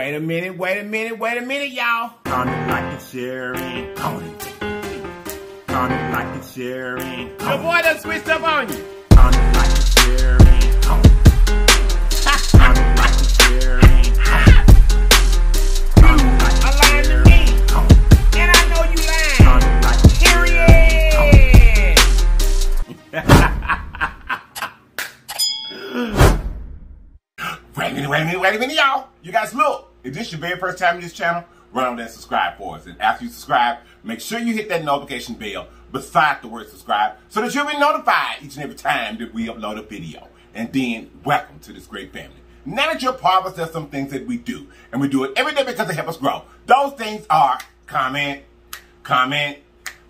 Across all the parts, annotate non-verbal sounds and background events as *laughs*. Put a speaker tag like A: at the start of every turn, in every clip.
A: Wait a minute, wait a minute, wait a minute, y'all.
B: Comment, like, share, and comment. Comment, like, and share, and
A: Your boy done switched up on you.
B: Comment, like, and share, and comment. Comment, like, and share, and comment. Comment, like,
A: A
B: and
A: lying to me.
B: and
A: I know you lying.
B: Comment, like, and share, and
A: Period. *laughs*
B: Wait a minute, wait a minute, wait a minute, y'all. You guys look. If this is your very first time in this channel, run there and subscribe for us. And after you subscribe, make sure you hit that notification bell beside the word subscribe so that you'll be notified each and every time that we upload a video. And then welcome to this great family. Now that you're part of us, there's some things that we do. And we do it every day because they help us grow. Those things are comment, comment,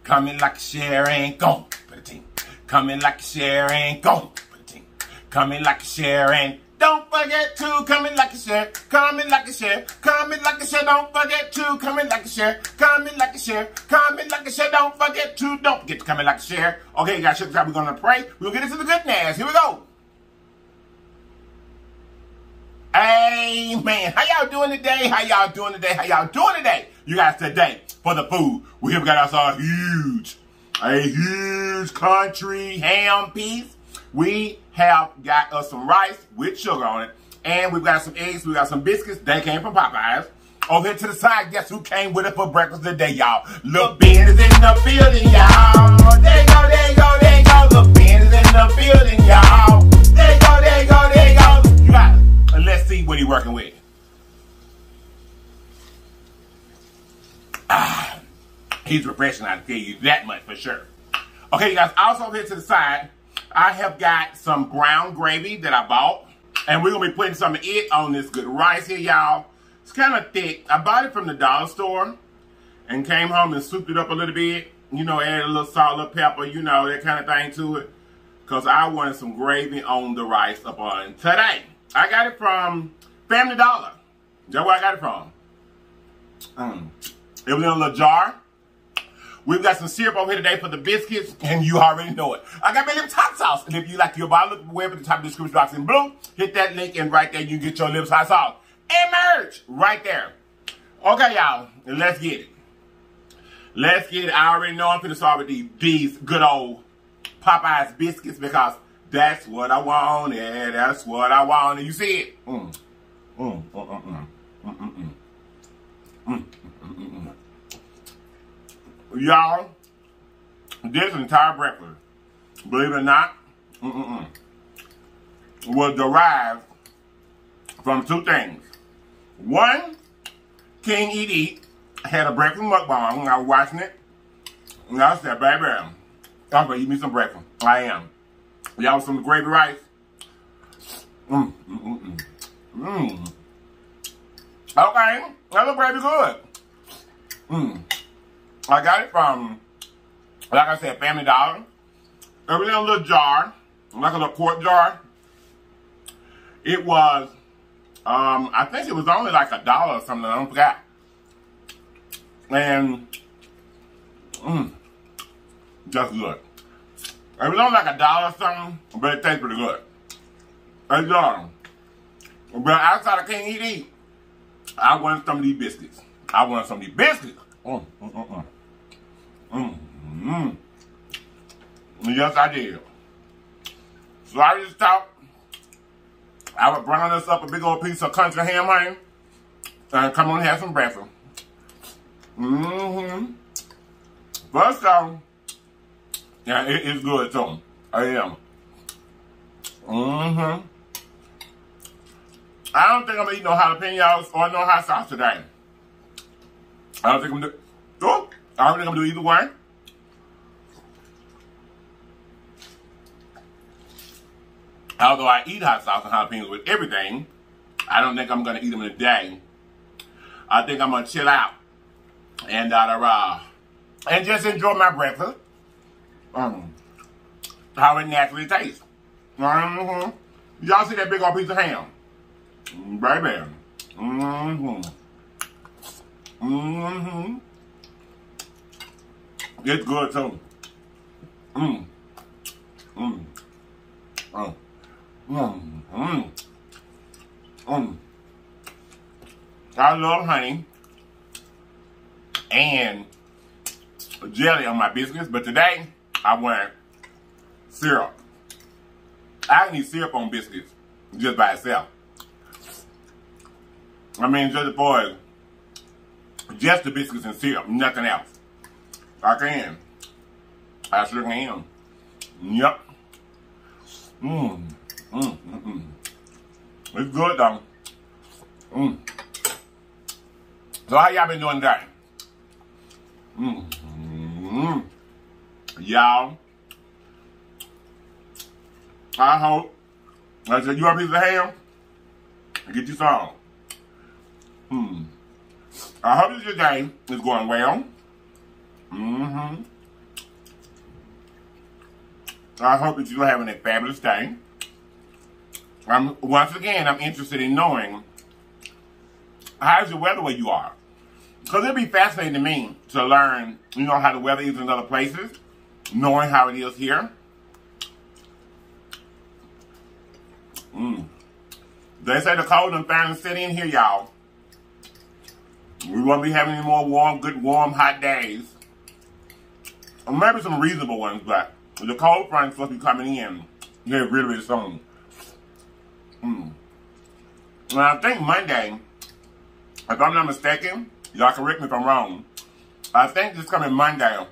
B: comment, like, share, and go for the team. Comment, like, share, and go for the team. Comment, like, share, and don't forget to comment, like, and share. Comment, like, and share. Comment, like, and share. Don't forget to comment, like, and share. Comment, like, and share. Comment, like, and share. Don't forget to, don't forget to comment, like, and share. Okay, guys. We're to pray. We'll get into the goodness. Here we go. Amen. How y'all doing today? How y'all doing today? How y'all doing today? You guys today for the food. We have got us a huge, a huge country ham piece. We have got us some rice with sugar on it. And we've got some eggs. We got some biscuits. They came from Popeyes. Over here to the side, guess who came with it for breakfast today, y'all? Lil Ben is in the building, y'all. There you go, there you go, there you go. Lil Ben is in the building, y'all. There you go, there you go, there you go. You got it. And let's see what he working with. Ah, he's refreshing, I tell you that much for sure. Okay, you guys, also over here to the side, I have got some ground gravy that I bought. And we're going to be putting some of it on this good rice here, y'all. It's kind of thick. I bought it from the dollar store and came home and souped it up a little bit. You know, added a little salt, a little pepper, you know, that kind of thing to it. Because I wanted some gravy on the rice up on today. I got it from Family Dollar. That's where I got it from. Mm. It was in a little jar. We've got some syrup over here today for the biscuits, and you already know it. I got my little hot sauce, and if you like your bottle, look at the top of the description box in blue, hit that link, and right there you get your LLIPS hot sauce. And merch, right there. Okay, y'all, let's get it. Let's get it. I already know I'm finna start with these, these good old Popeyes biscuits because that's what I want. Yeah, that's what I want. And you see it? Mm, mm, mm, mm. Mm, mm, mm. Mm, mm, mm, mm. Y'all, this entire breakfast, believe it or not, was derived from two things. One, King Eat Eat had a breakfast mukbang, and I was watching it, and I said, baby, I'm gonna eat me some breakfast. I am. Y'all some gravy rice? Mmm, mmm, mmm, mmm. Mm. Okay, that look gravy good. Mmm. I got it from, like I said, Family Dollar. It was in a little jar, like a little quart jar. It was, um, I think it was only like a dollar or something. I don't forget. And, mmm, just good. It was only like a dollar or something, but it tastes pretty good. It's good. But outside of King Eat Eat, I wanted some of these biscuits. I wanted some of these biscuits. Mm, mm, mm, mm. Mm, mm. Yes, I did. So I just thought I would brown this up a big old piece of country ham, honey, and come on and have some breakfast. Mm-hmm. First off, yeah, it is good too. I am. Mm-hmm. I don't think I'm gonna eat no jalapenos or no hot sauce today. I don't think I'm. Oh, I don't think I'm gonna do either one. Although I eat hot sauce and jalapenos with everything, I don't think I'm gonna eat them today. I think I'm gonna chill out and uh and just enjoy my breakfast. Um, how it naturally tastes. Mm-hmm. Y'all see that big old piece of ham? Mm, Baby. Mm-hmm. Mm-hmm. It's good too. Mmm. Mmm. Mmm. Mmm. Mmm. Mmm. I love honey and jelly on my biscuits, but today I went syrup. I need syrup on biscuits just by itself. I mean, just for just the biscuits and syrup, nothing else. I can. I sure can. Yep. Mmm. Mmm. Mm, mm. It's good though. Mmm. So how y'all been doing today? Mmm. Mm. Y'all. I hope. I said, you want a piece of ham? Get you some. Hmm. I hope your day is going well. Mm-hmm. I hope that you're having a fabulous day. I'm, once again, I'm interested in knowing how's the weather where you are. Because it'd be fascinating to me to learn, you know, how the weather is in other places, knowing how it is here. Mm. They say the cold and finally set in here, y'all. We won't be having any more warm, good, warm, hot days. Maybe some reasonable ones, but the cold front supposed to be coming in here really, really soon. Mm. And I think Monday, if I'm not mistaken, y'all correct me if I'm wrong, I think this coming Monday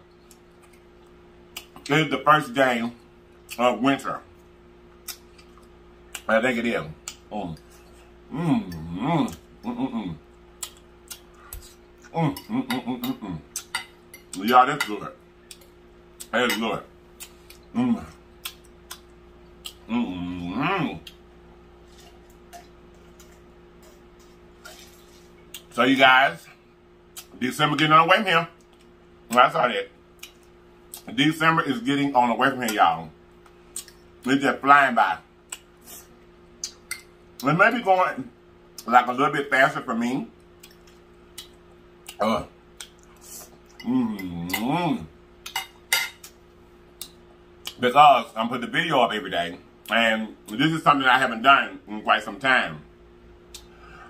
B: is the first day of winter. I think it is. Mm. Mm, mm, mm, mm, mm. Mm, mm. Yeah, that's good. That's good. Mm. Mmm. mm. So you guys, December getting on away from here. I saw that. December is getting on away from here, y'all. It's just flying by. It may be going like a little bit faster for me. Uh. Mm -hmm. Because I'm putting the video up every day. And this is something I haven't done in quite some time.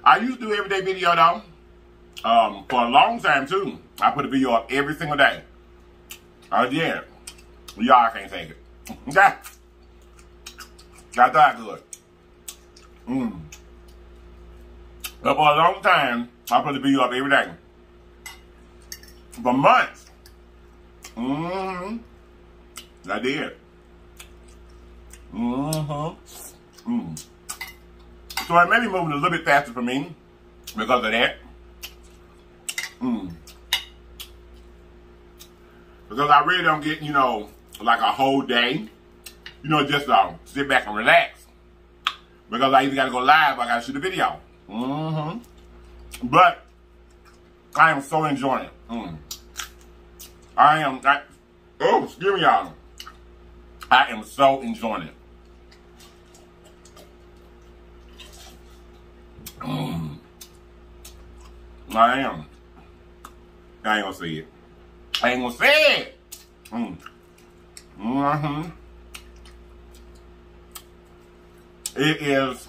B: I used to do everyday video though. Um, for a long time too. I put a video up every single day. Oh yeah. Y'all can't take it. Okay. Got that good. Mm. But for a long time, I put the video up every day. For months. Mm-hmm. I did. Mm-hmm. Mm. So I may be moving a little bit faster for me because of that. Mm. Because I really don't get, you know, like a whole day. You know, just uh, sit back and relax. Because I either got to go live I got to shoot a video. Mm-hmm. But I am so enjoying it. Mm. I am, I, oh, excuse me, y'all. I am so enjoying it. Mm. I am. I ain't gonna say it. I ain't gonna say it. Mm. Mm-hmm. It is,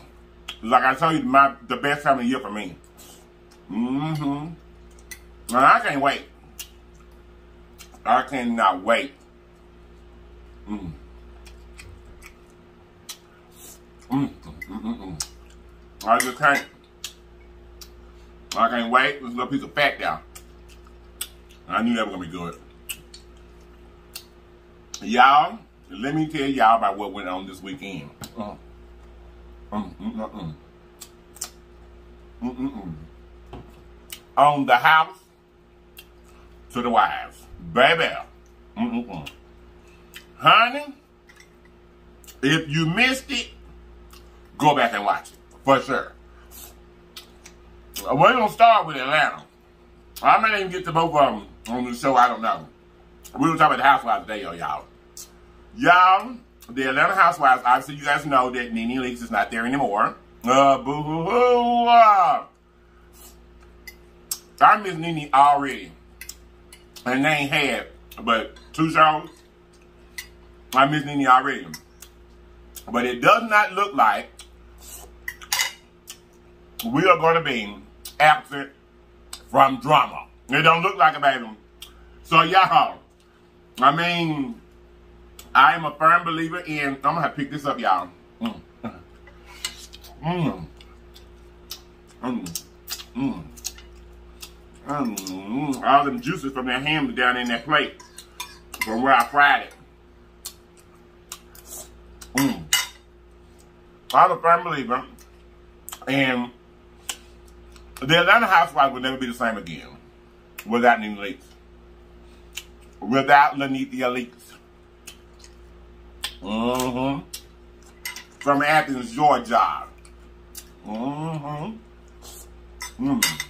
B: like I told you, my the best time of year for me. Mm-hmm. And I can't wait. I cannot wait. Mm. Mm, mm. I just can't. I can't wait. There's a little piece of fat down. I knew that was gonna be good. Y'all, let me tell y'all about what went on this weekend. Uh. Mm, mm, mm, mm. Mm, mm, On the house to the wives. Baby. Mm, mm, mm. Honey, if you missed it, go back and watch it. For sure. We're going to start with Atlanta. I may even get to both of them on the show. I don't know. We were talking about the housewives today, y'all. Y'all, the Atlanta Housewives, obviously you guys know that NeNe Leakes is not there anymore. Uh, boo hoo hoo. Uh. I miss NeNe already. And they ain't had but two shows. I miss NeNe already. But it does not look like we are going to be absent from drama. It don't look like a baby. So y'all, I mean, I am a firm believer in. I'm gonna pick this up, y'all. Mm. Mm. Mm. Mm. Mm. All them juices from that ham down in that plate from where I fried it. Mm. I'm a firm believer, and the Atlanta Housewives will never be the same again without Nene Leakes. Without Linnethia Leakes. Mm-hmm. From Athens, Georgia. Mm-hmm. Mm.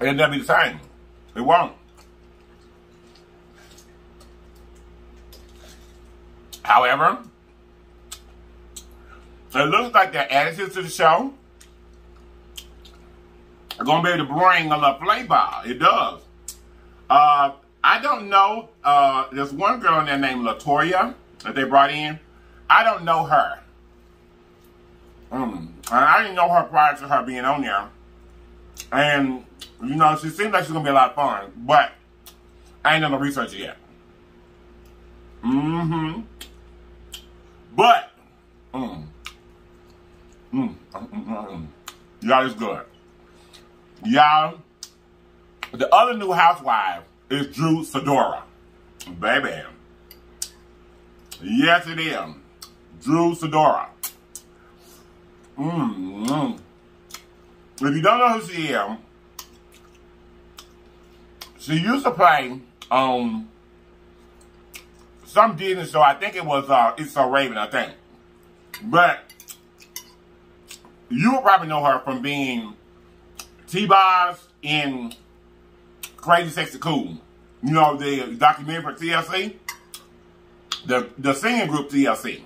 B: It'll never be the same. It won't. However, it looks like they're additives to the show going to be able to bring a little play flavor. It does. Uh, I don't know. Uh, there's one girl in there named Latoya that they brought in. I don't know her. Mm. I didn't know her prior to her being on there. And, you know, she seems like she's going to be a lot of fun. But I ain't done no research yet. Mm-hmm. But, mm, mm, mm, mm, mm. y'all is good. Y'all, the other new housewife is Drew Sidora. Baby. Yes, it is. Drew Sidora. Mm, mm. If you don't know who she is, she used to play on some Disney show. I think it was uh, It's So Raven, I think. But you will probably know her from being T-Boz in Crazy Sexy Cool. You know, the documentary for TLC. The, the singing group TLC.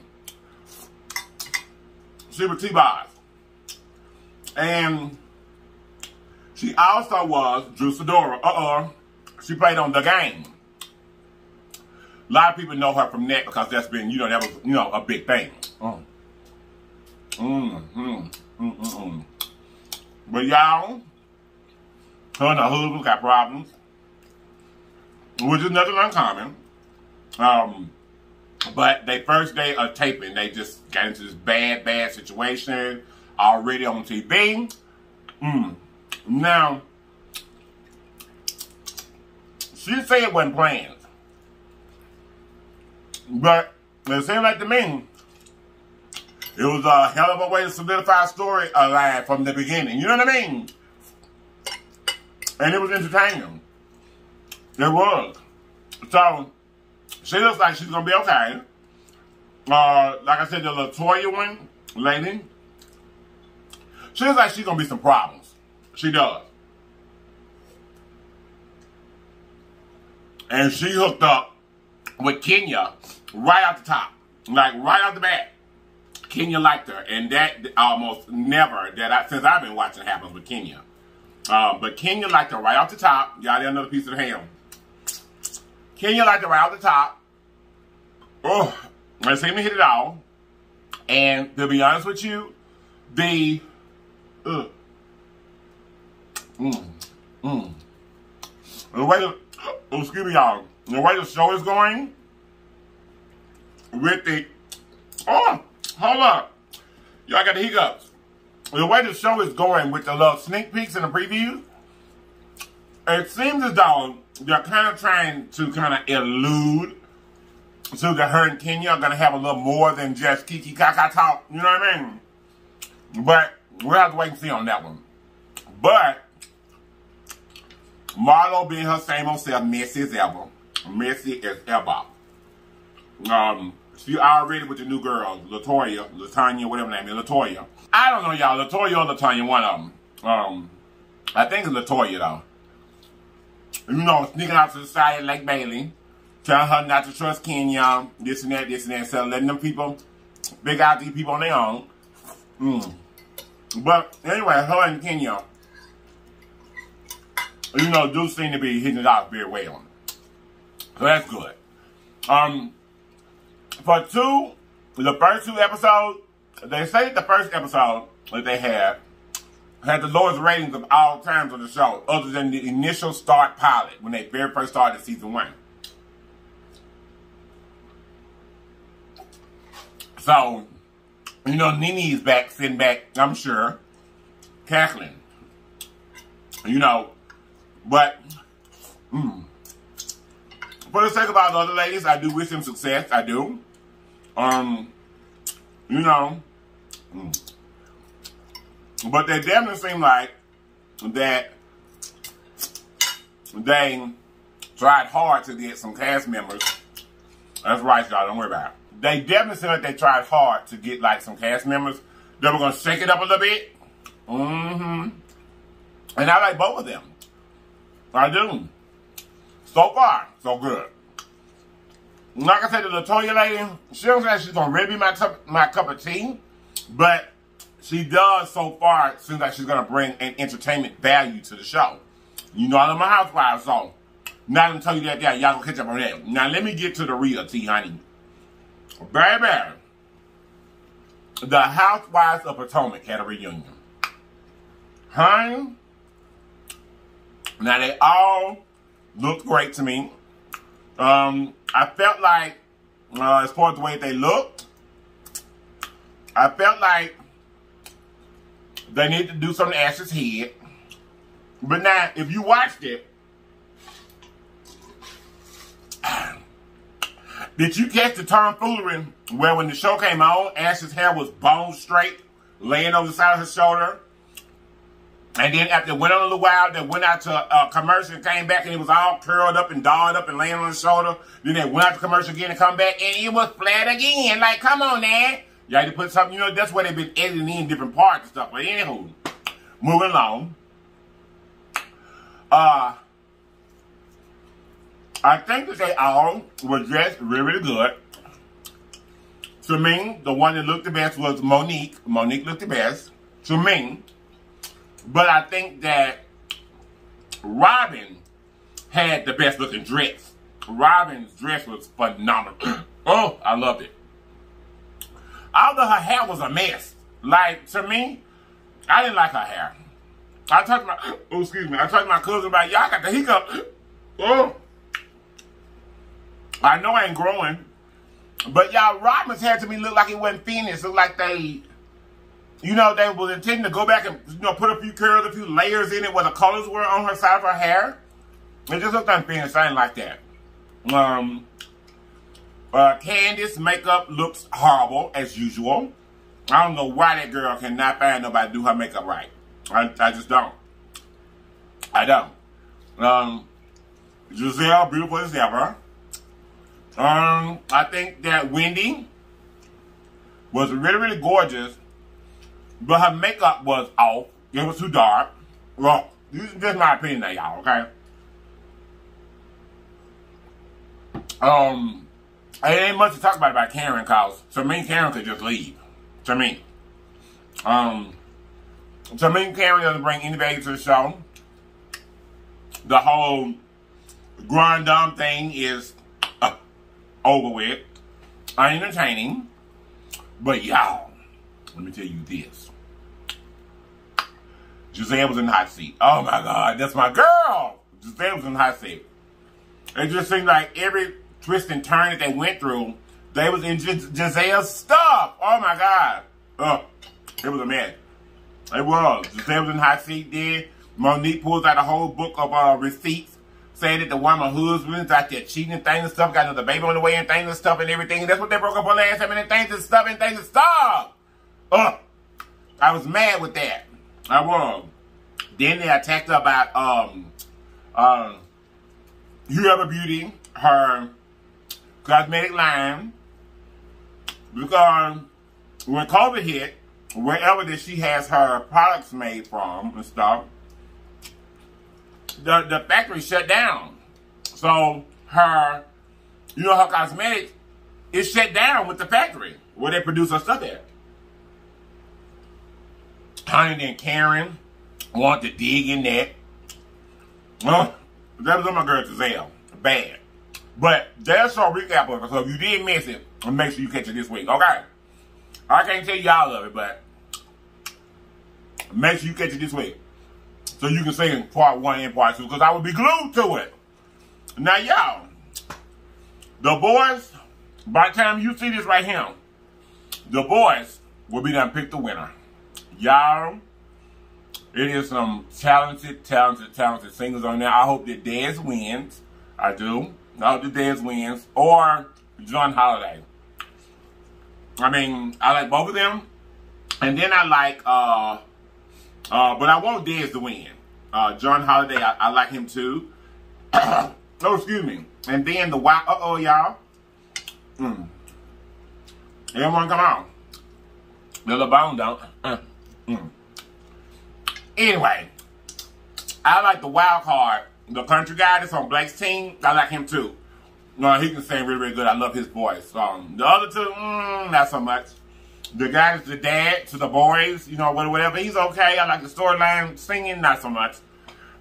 B: Was T-Boz. And she also was Drew Sidora. Uh-oh. She played on The Game. A lot of people know her from that because that's been, you know, that was, you know, a big thing. Mm. Mm, mm, mm, mm, mm. But y'all, and her husband got problems, which is nothing uncommon. Um, but they first day of taping, they just got into this bad, bad situation already on TV. Mm. Now, she said it wasn't planned. But it seemed like to me, it was a hell of a way to solidify a story alive from the beginning. You know what I mean? And it was entertaining. It was. So, she looks like she's going to be okay. Uh, like I said, the Latoya one, lady, she looks like she's going to be some problems. She does. And she hooked up with Kenya right out the top. Like, right out the bat. Kenya liked her. And that almost never, that I, since I've been watching, happens with Kenya. Um, but Kenya liked her right off the top. Y'all get another piece of ham. Kenya liked her right off the top. Oh, I seem to hit it all. And to be honest with you, the uh, mm, mm. The way the oh, excuse me, y'all. The way the show is going with the oh, hold up, y'all got the hiccups the way the show is going with the little sneak peeks and the previews, it seems as though they're kind of trying to kind of elude so that her and Kenya are going to have a little more than just kiki kaka talk. You know what I mean? But we'll have to wait and see on that one. But Marlo being her same old self, messy as ever. Messy as ever. Um, she already with the new girl, Latoya, Latanya, whatever her name is, Latoya. I don't know, y'all. Latoya or Latanya, one of them. Um, I think it's Latoya, though. You know, sneaking out to the side like Bailey, telling her not to trust Kenya, this and that, this and that, so letting them people big out these people on their own. Mm. But anyway, her and Kenya, you know, do seem to be hitting it off very well. So that's good. Um, for two, the first two episodes, they say the first episode that they had had the lowest ratings of all times on the show, other than the initial start pilot when they very first started season one. So, you know, Nene is back, sitting back, I'm sure, cackling. You know, but, mm, for the sake of all the other ladies, I do wish them success. I do. Um, you know, mm. but they definitely seem like that they tried hard to get some cast members. That's right, y'all. Don't worry about it. They definitely seem like they tried hard to get like some cast members They were gonna shake it up a little bit. Mm-hmm. And I like both of them. I do. So far, so good. Like I said, the Latoya lady, she don't say she's gonna really be my my cup of tea, but she does so far it seems like she's gonna bring an entertainment value to the show. You know, I love my housewives, so not gonna tell you that, yeah, y'all gonna catch up on that. Now let me get to the real tea, honey. Baby, the Housewives of Potomac had a reunion. Honey, now they all looked great to me. Um, I felt like, uh, as far as the way they looked, I felt like they need to do something to Ash's head. But now, if you watched it, *sighs* did you catch the tomfoolery where when the show came on, Ash's hair was bone straight, laying over the side of her shoulder? And then after it went on a little while, they went out to a commercial and came back and it was all curled up and dolled up and laying on his shoulder. Then they went out to commercial again and come back and it was flat again. Like, come on, man. You had to put something, you know, that's why they've been editing in different parts and stuff. But anywho, moving along. Uh, I think that they all were dressed really, really good. To me, the one that looked the best was Monique. Monique looked the best. To me. But I think that Robin had the best looking dress. Robin's dress was phenomenal. *clears throat* oh, I loved it. Although her hair was a mess. Like, to me, I didn't like her hair. I talked to my, oh, excuse me, I talked to my cousin about, y'all got the hiccup. Oh. I know I ain't growing. But y'all, Robin's hair to me looked like it wasn't finished. Looked like they you know, they was intending to go back and, you know, put a few curls, a few layers in it where the colors were on her side of her hair. It just looked unfinished, something like that. Um, uh, Candiace makeup looks horrible, as usual. I don't know why that girl cannot find nobody to do her makeup right. I, I just don't. I don't. Um, Gizelle, beautiful as ever. Um, I think that Wendy was really, really gorgeous but her makeup was off. It was too dark. Well, this is just my opinion now, y'all, okay? Um, it ain't much to talk about about Karen, cause to me, Karen could just leave. To me. Um, to me, Karen doesn't bring anybody to the show. The whole grand dame thing is uh, over with. Unentertaining. But y'all, let me tell you this. Gizelle was in the hot seat. Oh my God, that's my girl. Gizelle was in the hot seat. It just seemed like every twist and turn that they went through, they was in Gis Gizelle's stuff. Oh my God. Oh, it was a mess. It was. Gizelle was in hot seat then. Monique pulls out a whole book of uh, receipts saying that the my husband's out there cheating and things and stuff, got another baby on the way and things and stuff and everything. And that's what they broke up on last time and things and stuff and things and stuff. Ugh. I was mad with that. I was. Then they attacked her about um um EveryHue Beauty, her cosmetic line. Because um, when COVID hit, wherever that she has her products made from and stuff, the, the factory shut down. So her, you know, her cosmetics is shut down with the factory where they produce her stuff at. Honey and Karen want to dig in that. Huh? That was on my girl Gizelle. Bad. But that's our recap of it. So if you did miss it, make sure you catch it this week. Okay? I can't tell you all of it, but make sure you catch it this week. So you can see in part one and part two, because I will be glued to it. Now, y'all, the boys, by the time you see this right here, the boys will be done pick the winner. Y'all, it is some talented, talented, talented singers on there. I hope that Dez wins. I do. Hope that Dez wins. Or John Holiday. I mean, I like both of them. And then I like, uh, uh, but I want Dez to win. Uh, John Holiday, I, I like him too. *coughs* oh, excuse me. And then the wow, uh oh, y'all. Mm. Everyone come on. The bone don't. Uh, mm. Anyway, I like the wild card. The country guy that's on Blake's team, I like him too. No, he can sing really, really good. I love his voice. Um, the other two, mm, not so much. The guy that's the dad to the boys, you know, whatever, he's okay. I like the storyline, singing, not so much.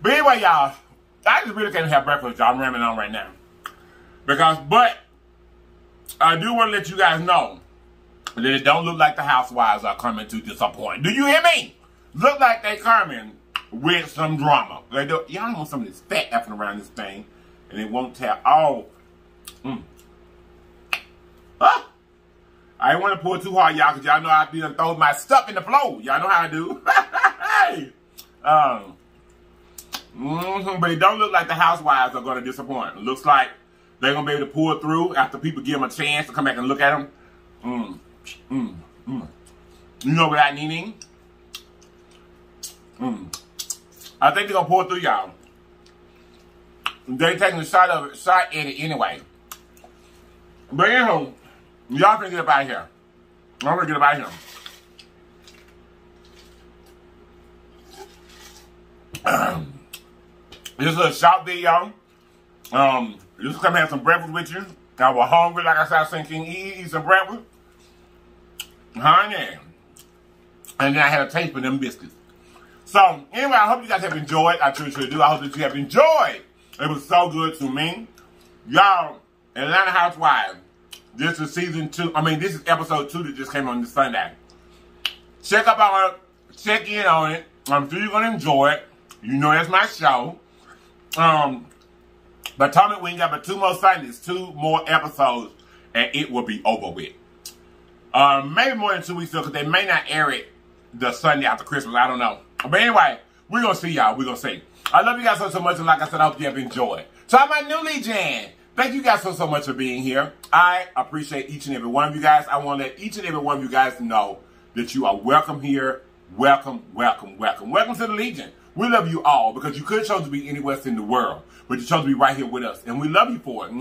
B: But anyway, y'all, I just really can't have breakfast, y'all. I'm ramming on right now. Because, but, I do want to let you guys know that it don't look like the housewives are coming to disappoint. Do you hear me? Look like they coming with some drama. Do, y'all want some of this fat effing around this thing, and it won't tell. Oh, mm. ah. I didn't want to pull too hard, y'all, because y'all know I be done throw my stuff in the flow. Y'all know how I do. *laughs* hey. Um, mm-hmm, but it don't look like the housewives are going to disappoint. It looks like they're going to be able to pull through after people give them a chance to come back and look at them. Mm, mm, mm. You know what I mean? Mm. I think they're gonna pull through y'all. They taking a shot of it, shot at it anyway. But anyhow, y'all can get up out of here. I'm gonna get up out of here. *clears throat* this is a short video. Um, just come have some breakfast with you. I was hungry, like I said, I was thinking, eat, eat some breakfast. Honey. And then I had a taste for them biscuits. So, anyway, I hope you guys have enjoyed. I truly, truly do. I hope that you have enjoyed. It was so good to me. Y'all, Atlanta Housewives. This is season two. I mean, this is episode two that just came on this Sunday. Check up on it. Check in on it. I'm sure you're going to enjoy it. You know that's my show. Um, but tell me we ain't got but two more Sundays, two more episodes, and it will be over with. Um, maybe more than two weeks because they may not air it the Sunday after Christmas. I don't know. But anyway, we're to see y'all. We're to see. I love you guys so, so much. And like I said, I hope you have enjoyed. So I'm my new Legion. Thank you guys so, so much for being here. I appreciate each and every one of you guys. I want to let each and every one of you guys know that you are welcome here. Welcome, welcome, welcome. Welcome to the Legion. We love you all because you could chose to be anywhere else in the world, but you chose to be right here with us. And we love you for it.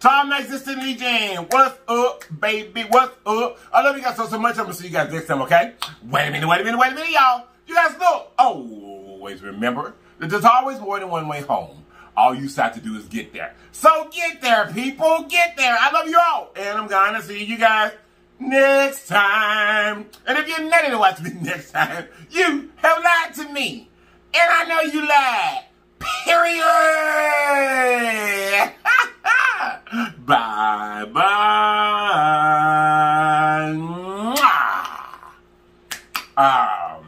B: Tom Existing Legion. What's up, baby? What's up? I love you guys so, so much. I'm going to see you guys next time, okay? Wait a minute, wait a minute, wait a minute, y'all. You guys know. Always remember that there's always more than one way home. All you have to do is get there. So get there, people. Get there. I love you all. And I'm going to see you guys next time. And if you're not going to watch me *laughs* next time, you have lied to me. And I know you lied. Period. *laughs* bye bye. Um,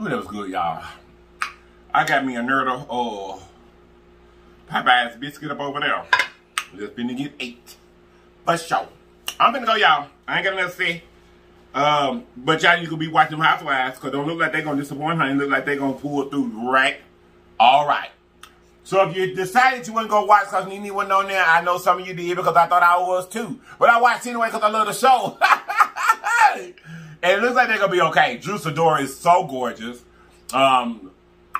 B: oh, that was good, y'all. I got me a nerdle oh Popeye's biscuit up over there. Just been to get eight. For sure. I'm gonna go, y'all. I ain't got nothing to say. Um, but y'all, you could be watching Housewives because don't look like they're gonna disappoint. It look like they're gonna pull through right. All right. So if you decided you wouldn't go watch because Nene wasn't on there, I know some of you did because I thought I was too. But I watched anyway because I love the show. *laughs* and it looks like they're gonna be okay. Drew Sidora is so gorgeous. Um,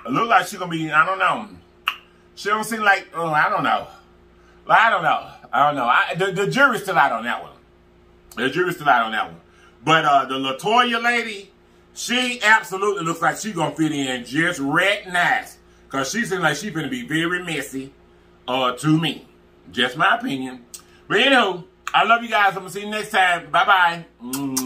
B: it looks like she's gonna be. I don't know. She don't seem like. Oh, I don't know. I don't know. I don't know. I, the, the jury's still out on that one. The jury's still out on that one. But uh, the Latoya lady, she absolutely looks like she's gonna fit in just red nice. Cause she seems like she's gonna be very messy uh, to me. Just my opinion. But anywho, I love you guys. I'm gonna see you next time. Bye bye. Mm.